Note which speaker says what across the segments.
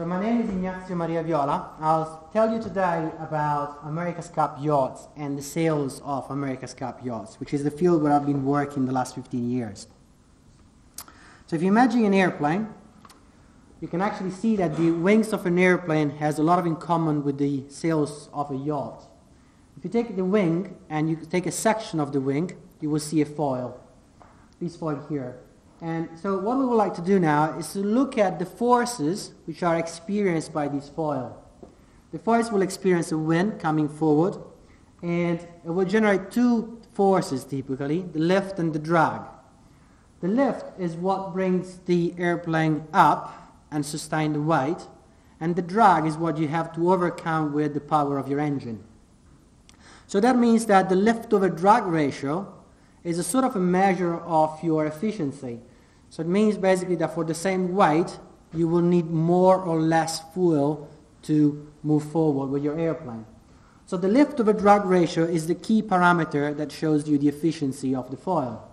Speaker 1: So my name is Ignazio Maria Viola. I'll tell you today about America's Cup yachts and the sails of America's Cup yachts, which is the field where I've been working the last 15 years. So if you imagine an airplane, you can actually see that the wings of an airplane has a lot of in common with the sails of a yacht. If you take the wing and you take a section of the wing, you will see a foil. This foil here. And so what we would like to do now is to look at the forces which are experienced by this foil. The foils will experience a wind coming forward and it will generate two forces typically, the lift and the drag. The lift is what brings the airplane up and sustain the weight and the drag is what you have to overcome with the power of your engine. So that means that the lift over drag ratio is a sort of a measure of your efficiency. So it means basically that for the same weight, you will need more or less fuel to move forward with your airplane. So the lift over drag ratio is the key parameter that shows you the efficiency of the foil.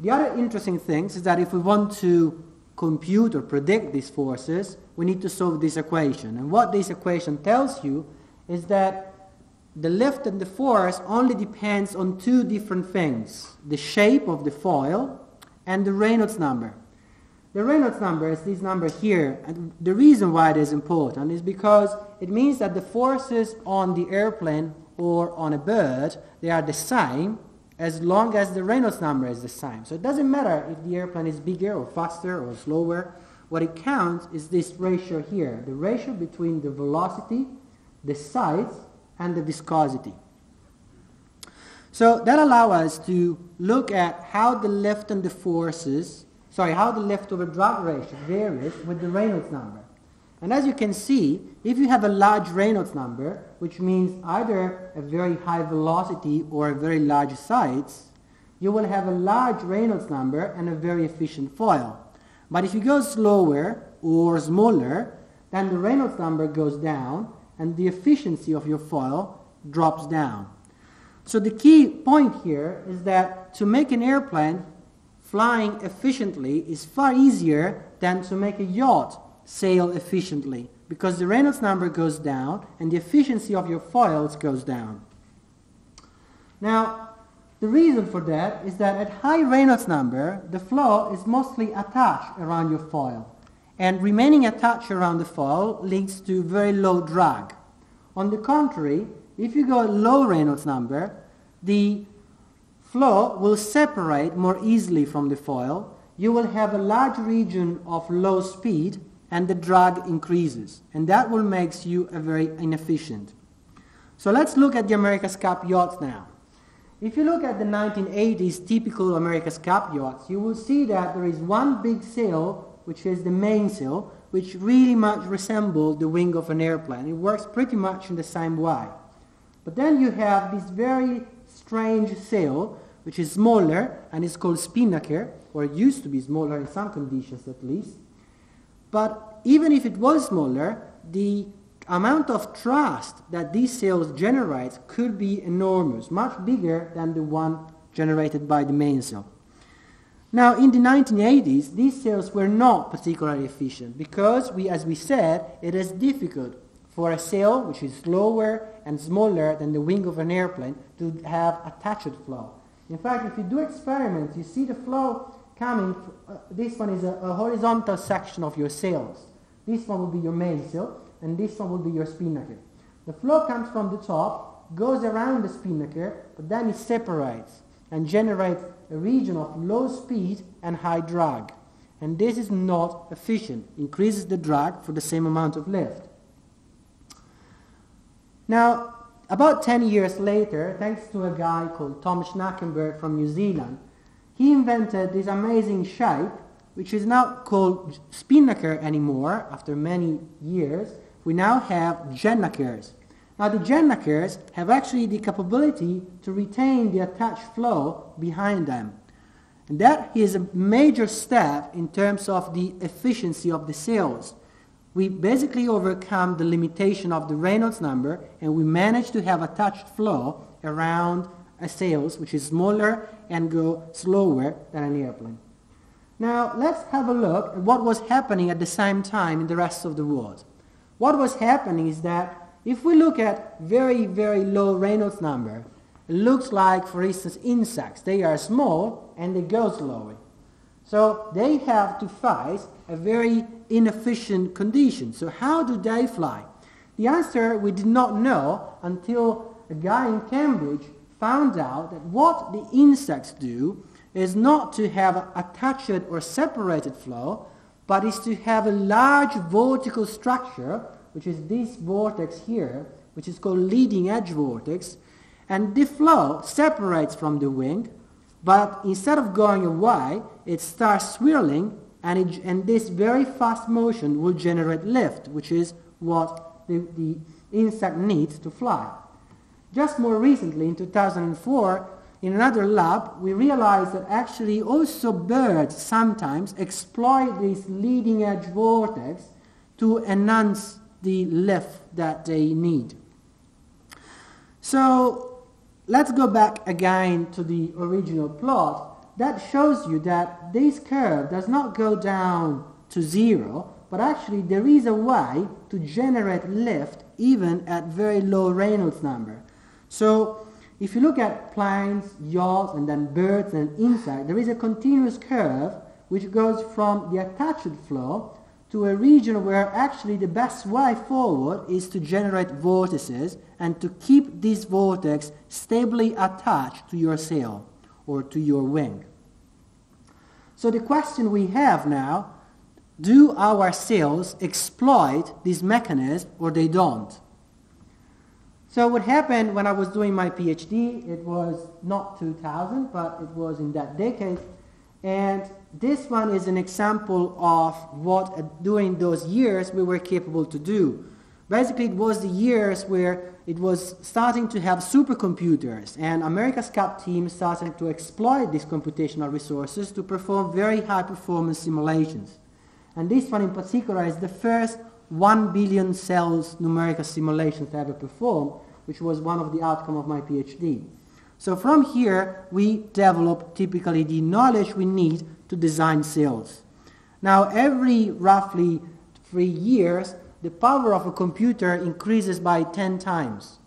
Speaker 1: The other interesting thing is that if we want to compute or predict these forces, we need to solve this equation. And what this equation tells you is that the lift and the force only depends on two different things, the shape of the foil and the Reynolds number. The Reynolds number is this number here, and the reason why it is important is because it means that the forces on the airplane or on a bird, they are the same as long as the Reynolds number is the same. So it doesn't matter if the airplane is bigger or faster or slower. What it counts is this ratio here, the ratio between the velocity, the size, and the viscosity. So that allows us to look at how the lift and the forces, sorry, how the lift over drag ratio varies with the Reynolds number. And as you can see, if you have a large Reynolds number, which means either a very high velocity or a very large size, you will have a large Reynolds number and a very efficient foil. But if you go slower or smaller, then the Reynolds number goes down and the efficiency of your foil drops down. So the key point here is that to make an airplane flying efficiently is far easier than to make a yacht sail efficiently because the Reynolds number goes down and the efficiency of your foils goes down. Now, the reason for that is that at high Reynolds number, the flow is mostly attached around your foil and remaining attached around the foil leads to very low drag. On the contrary, if you go low Reynolds number, the flow will separate more easily from the foil. You will have a large region of low speed and the drag increases. And that will make you a very inefficient. So let's look at the America's Cup yachts now. If you look at the 1980s typical America's Cup yachts, you will see that there is one big sail, which is the mainsail, which really much resembles the wing of an airplane. It works pretty much in the same way. But then you have this very strange sail, which is smaller and is called spinnaker, or it used to be smaller in some conditions at least. But even if it was smaller, the amount of thrust that these sails generate could be enormous, much bigger than the one generated by the mainsail. Now, in the 1980s, these sails were not particularly efficient because, we, as we said, it is difficult for a sail which is slower and smaller than the wing of an airplane to have attached flow. In fact, if you do experiments, you see the flow coming, uh, this one is a, a, horizontal section of your sails. This one will be your mainsail, and this one will be your spinnaker. The flow comes from the top, goes around the spinnaker, but then it separates and generates a region of low speed and high drag. And this is not efficient, increases the drag for the same amount of lift. Now, about 10 years later, thanks to a guy called Tom Schnackenberg from New Zealand, he invented this amazing shape, which is now called spinnaker anymore, after many years. We now have Gennakers. Now the Gennakers have actually the capability to retain the attached flow behind them. And that is a major step in terms of the efficiency of the sails we basically overcome the limitation of the Reynolds number and we manage to have a attached flow around a sails which is smaller and go slower than an airplane. Now let's have a look at what was happening at the same time in the rest of the world. What was happening is that if we look at very, very low Reynolds number, it looks like, for instance, insects. They are small and they go slowly. So they have to face a very inefficient condition. So how do they fly? The answer we did not know until a guy in Cambridge found out that what the insects do is not to have attached or separated flow, but is to have a large vertical structure, which is this vortex here, which is called leading edge vortex, and the flow separates from the wing, but instead of going away, it starts swirling, and, it, and this very fast motion will generate lift, which is what the, the insect needs to fly. Just more recently, in 2004, in another lab, we realized that actually also birds sometimes exploit this leading edge vortex to enhance the lift that they need. So let's go back again to the original plot. That shows you that this curve does not go down to zero, but actually there is a way to generate lift even at very low Reynolds number. So if you look at planes, yachts, and then birds and insects, there is a continuous curve which goes from the attached flow to a region where actually the best way forward is to generate vortices and to keep this vortex stably attached to your sail or to your wing. So the question we have now, do our cells exploit this mechanism or they don't? So what happened when I was doing my PhD, it was not 2000, but it was in that decade. And this one is an example of what uh, during those years we were capable to do. Basically, it was the years where it was starting to have supercomputers, and America's Cup team started to exploit these computational resources to perform very high performance simulations. And this one in particular is the first 1 billion cells numerical simulations ever performed, which was one of the outcome of my PhD. So from here, we develop typically the knowledge we need to design cells. Now, every roughly three years, the power of a computer increases by 10 times.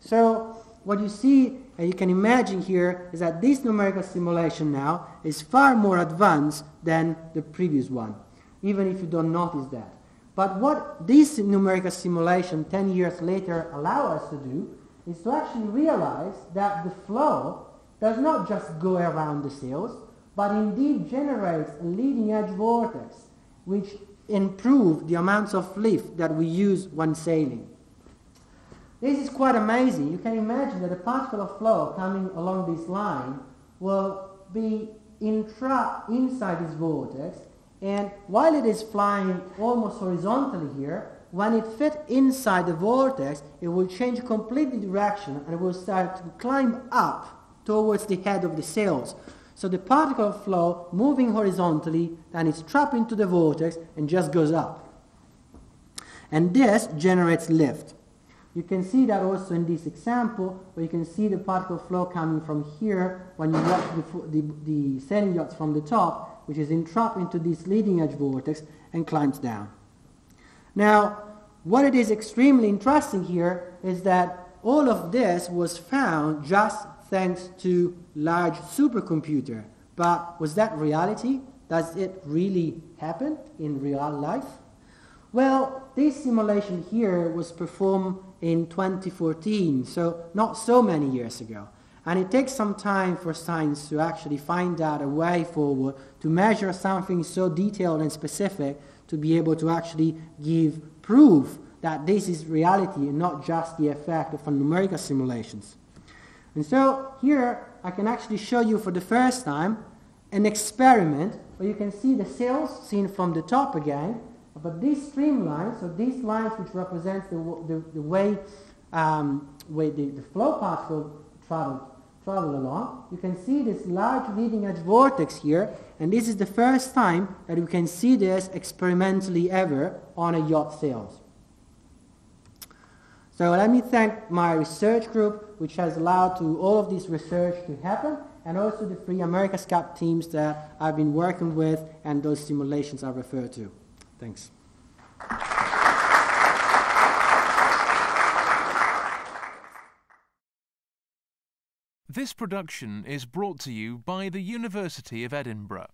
Speaker 1: So what you see, and you can imagine here, is that this numerical simulation now is far more advanced than the previous one, even if you don't notice that. But what this numerical simulation 10 years later allow us to do is to actually realize that the flow does not just go around the sails, but indeed generates a leading edge vortex, which improve the amounts of lift that we use when sailing. This is quite amazing. You can imagine that a particle of flow coming along this line will be entrapped inside this vortex and while it is flying almost horizontally here, when it fits inside the vortex, it will change completely direction and it will start to climb up towards the head of the sails. So the particle flow moving horizontally, then it's trapped into the vortex and just goes up. And this generates lift. You can see that also in this example, where you can see the particle flow coming from here when you watch the, the, the sailing yachts from the top, which is entrapped into this leading edge vortex and climbs down. Now, what it is extremely interesting here is that all of this was found just thanks to large supercomputer. But was that reality? Does it really happen in real life? Well, this simulation here was performed in 2014, so not so many years ago. And it takes some time for science to actually find out a way forward to measure something so detailed and specific to be able to actually give proof that this is reality and not just the effect of numerical simulations. And so here I can actually show you for the first time an experiment where you can see the sails seen from the top again, but these streamlines, so these lines which represent the, the, the way, um, way the, the flow particle traveled travel along, you can see this large leading edge vortex here, and this is the first time that we can see this experimentally ever on a yacht sails. So let me thank my research group, which has allowed to all of this research to happen, and also the three America's Cup teams that I've been working with and those simulations I refer to. Thanks.
Speaker 2: This production is brought to you by the University of Edinburgh.